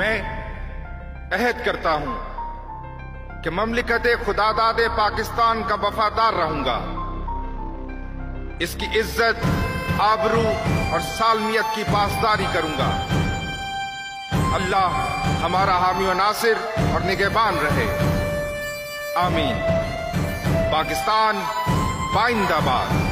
मैं अहद करता हूँ कि ममलिकत खुदादाद पाकिस्तान का वफादार रहूँगा। इसकी इज़्ज़त, आबरू और सालमियत की पासदारी करूँगा। अल्लाह हमारा हामी व नासिर और निगेबान रहे। आमीन। पाकिस्तान बाइंदाबाद।